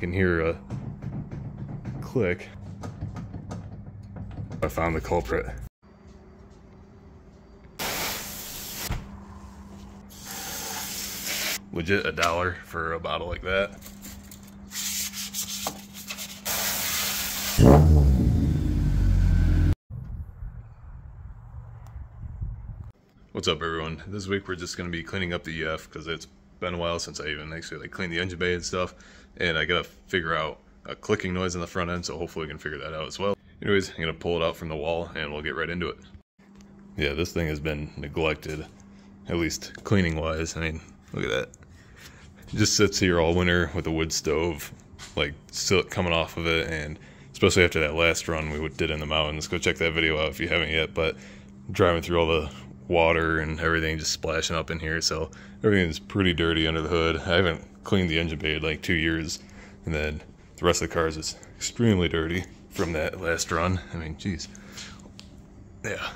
can hear a click. I found the culprit. Legit a dollar for a bottle like that. What's up everyone? This week we're just going to be cleaning up the EF because it's been a while since I even actually like cleaned the engine bay and stuff and I gotta figure out a clicking noise in the front end so hopefully we can figure that out as well. Anyways, I'm gonna pull it out from the wall and we'll get right into it. Yeah, this thing has been neglected, at least cleaning wise. I mean, look at that. It just sits here all winter with a wood stove, like soot coming off of it and especially after that last run we did in the mountains. Go check that video out if you haven't yet, but driving through all the water and everything just splashing up in here. So everything's pretty dirty under the hood. I haven't cleaned the engine bay in like two years. And then the rest of the cars is extremely dirty from that last run. I mean, geez. Yeah,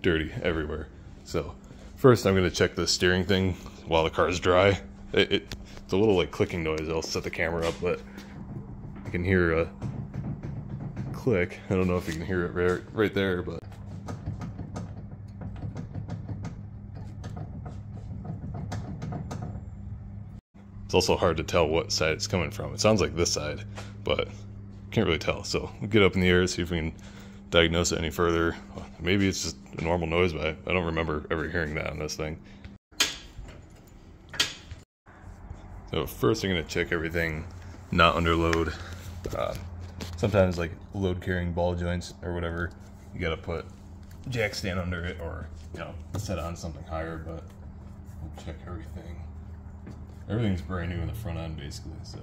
dirty everywhere. So first I'm gonna check the steering thing while the car is dry. It, it, it's a little like clicking noise. I'll set the camera up, but I can hear a click. I don't know if you can hear it right, right there, but also hard to tell what side it's coming from. It sounds like this side, but can't really tell. So we'll get up in the air, see if we can diagnose it any further. Maybe it's just a normal noise, but I don't remember ever hearing that on this thing. So first I'm gonna check everything not under load. Uh, sometimes like load carrying ball joints or whatever, you gotta put jack stand under it or, you know, set on something higher, but we'll check everything. Everything's brand new in the front end, basically, so.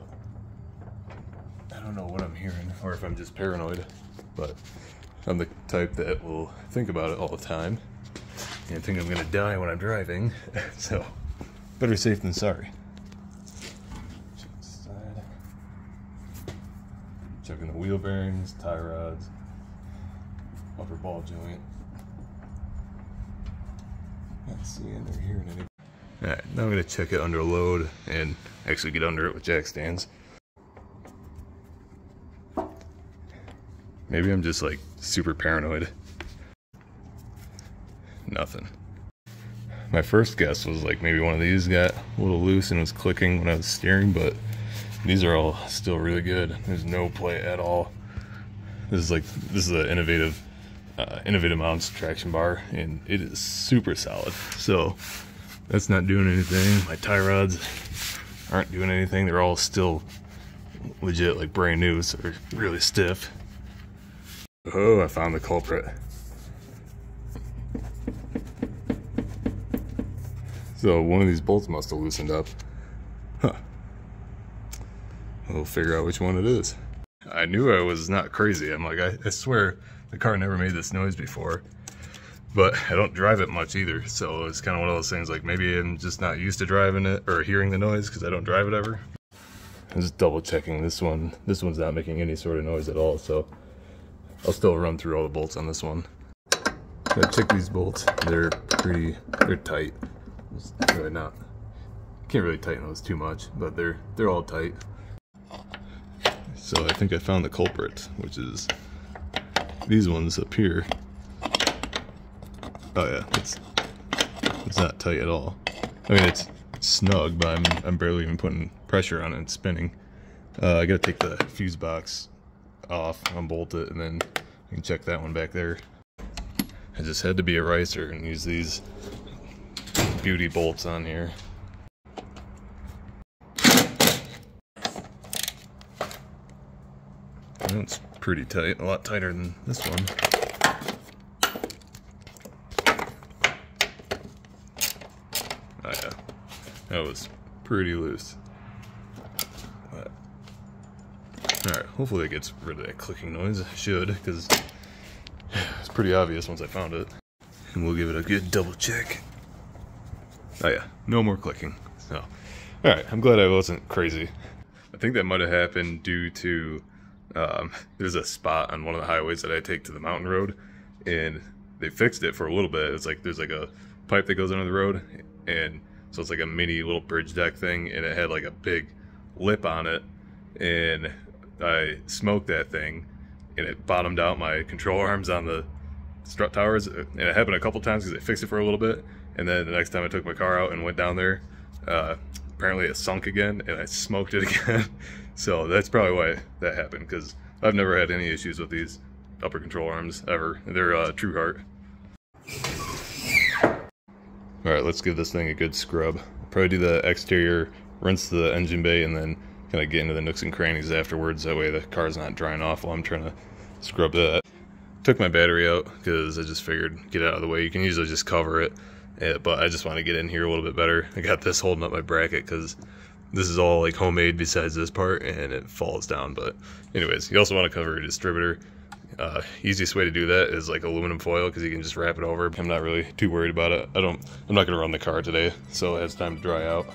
I don't know what I'm hearing, or if I'm just paranoid, but I'm the type that will think about it all the time and think I'm gonna die when I'm driving, so better safe than sorry. Checking the wheel bearings, tie rods, upper ball joint. Not seeing or hearing anything. Alright, now I'm going to check it under load and actually get under it with jack stands. Maybe I'm just like super paranoid. Nothing. My first guess was like maybe one of these got a little loose and was clicking when I was steering, but these are all still really good. There's no play at all. This is like, this is an innovative, uh, innovative mounts traction bar and it is super solid. So that's not doing anything. My tie rods aren't doing anything. They're all still legit, like brand new, so they're really stiff. Oh, I found the culprit. So one of these bolts must have loosened up. Huh. We'll figure out which one it is. I knew I was not crazy. I'm like, I, I swear the car never made this noise before but I don't drive it much either. So it's kind of one of those things like maybe I'm just not used to driving it or hearing the noise because I don't drive it ever. I'm just double checking this one. This one's not making any sort of noise at all. So I'll still run through all the bolts on this one. I check these bolts. They're pretty, they're tight. It's really not, can't really tighten those too much, but they're, they're all tight. So I think I found the culprit, which is these ones up here. Oh yeah, it's it's not tight at all. I mean, it's snug, but I'm I'm barely even putting pressure on it. It's spinning. Uh, I gotta take the fuse box off, unbolt it, and then I can check that one back there. I just had to be a ricer and use these beauty bolts on here. That's pretty tight, a lot tighter than this one. Oh yeah, that was pretty loose. But, Alright, hopefully it gets rid of that clicking noise. It should, because it's pretty obvious once I found it. And we'll give it a good double check. Oh yeah, no more clicking. So, alright, I'm glad I wasn't crazy. I think that might have happened due to, um, there's a spot on one of the highways that I take to the mountain road, and they fixed it for a little bit. It's like, there's like a pipe that goes under the road, and so it's like a mini little bridge deck thing, and it had like a big lip on it. and I smoked that thing, and it bottomed out my control arms on the strut towers, and it happened a couple times because I fixed it for a little bit, and then the next time I took my car out and went down there, uh, apparently it sunk again, and I smoked it again. so that's probably why that happened because I've never had any issues with these upper control arms ever. They're uh, Truhart. All right, let's give this thing a good scrub. Probably do the exterior, rinse the engine bay, and then kind of get into the nooks and crannies afterwards. That way the car's not drying off while I'm trying to scrub that. Took my battery out because I just figured get out of the way. You can usually just cover it, eh, but I just want to get in here a little bit better. I got this holding up my bracket because this is all like homemade besides this part and it falls down. But anyways, you also want to cover a distributor uh, easiest way to do that is like aluminum foil because you can just wrap it over. I'm not really too worried about it. I don't, I'm not to run the car today, so it has time to dry out.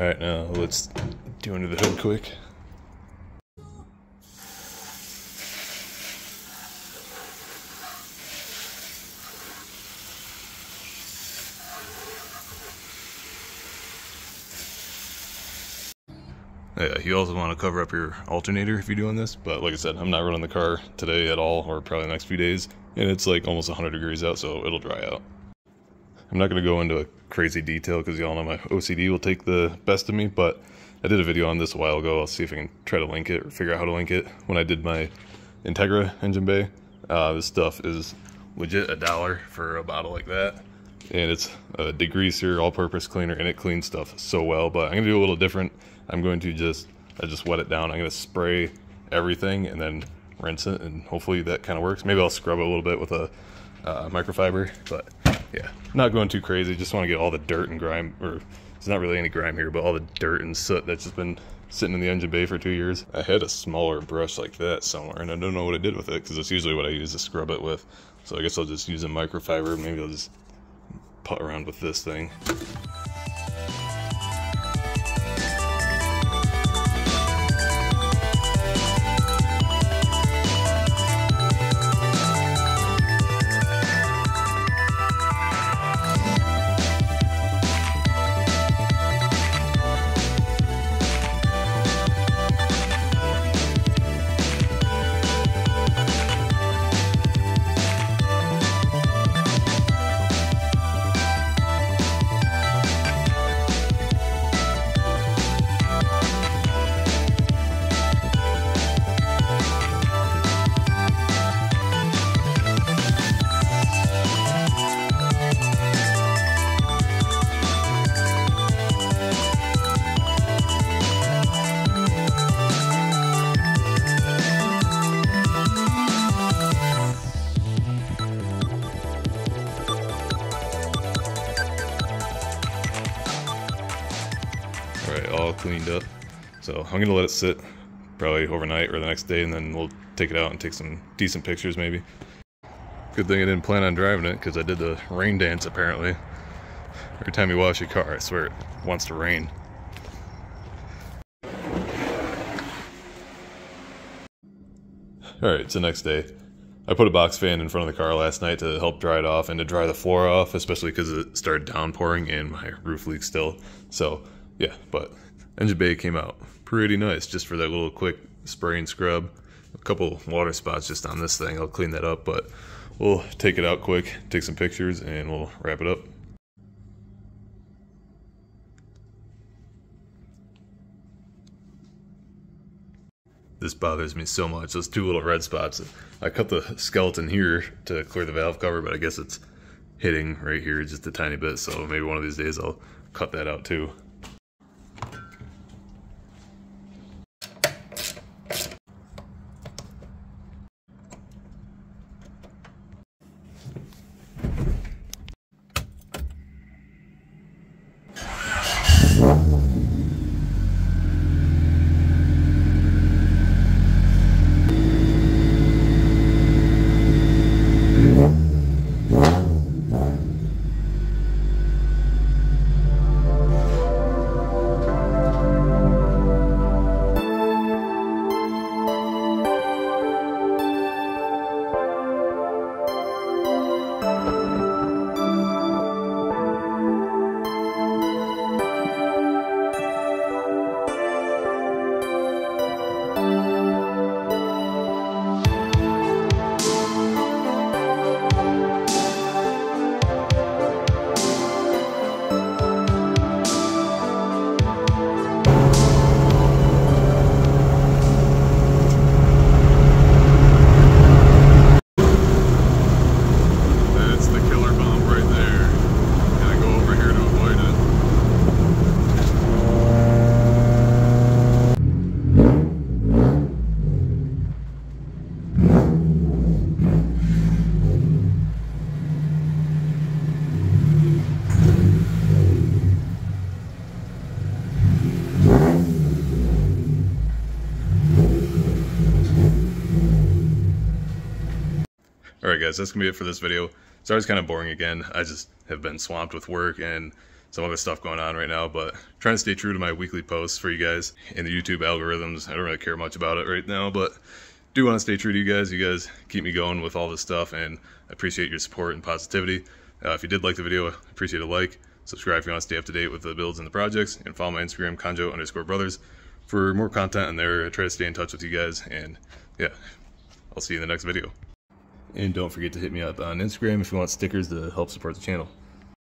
All right, now let's do under the hood quick. Oh, yeah, you also want to cover up your alternator if you're doing this, but like I said, I'm not running the car today at all, or probably the next few days, and it's like almost 100 degrees out, so it'll dry out. I'm not going to go into a crazy detail because y'all know my OCD will take the best of me, but I did a video on this a while ago. I'll see if I can try to link it or figure out how to link it. When I did my Integra engine bay, uh, this stuff is legit a dollar for a bottle like that. And it's a degreaser, all-purpose cleaner, and it cleans stuff so well. But I'm going to do a little different. I'm going to just, I just wet it down. I'm going to spray everything and then rinse it, and hopefully that kind of works. Maybe I'll scrub it a little bit with a uh, microfiber, but yeah, not going too crazy. Just want to get all the dirt and grime, or there's not really any grime here, but all the dirt and soot that's just been sitting in the engine bay for two years. I had a smaller brush like that somewhere, and I don't know what I did with it because it's usually what I use to scrub it with. So I guess I'll just use a microfiber. Maybe I'll just putt around with this thing. So I'm gonna let it sit probably overnight or the next day, and then we'll take it out and take some decent pictures maybe. Good thing I didn't plan on driving it because I did the rain dance apparently. Every time you wash your car, I swear it wants to rain. Alright, the next day. I put a box fan in front of the car last night to help dry it off and to dry the floor off, especially because it started downpouring and my roof leaks still. So yeah, but engine bay came out pretty nice just for that little quick spray and scrub. A couple water spots just on this thing. I'll clean that up, but we'll take it out quick, take some pictures, and we'll wrap it up. This bothers me so much. Those two little red spots. I cut the skeleton here to clear the valve cover, but I guess it's hitting right here just a tiny bit. So maybe one of these days I'll cut that out too. Guys, that's gonna be it for this video. Sorry it's kind of boring again. I just have been swamped with work and some other stuff going on right now, but trying to stay true to my weekly posts for you guys and the YouTube algorithms. I don't really care much about it right now, but do want to stay true to you guys. You guys keep me going with all this stuff and I appreciate your support and positivity. Uh, if you did like the video, I appreciate a like. Subscribe if you want to stay up to date with the builds and the projects, and follow my Instagram, Kanjo underscore brothers, for more content on there. I try to stay in touch with you guys, and yeah, I'll see you in the next video. And don't forget to hit me up on Instagram if you want stickers to help support the channel.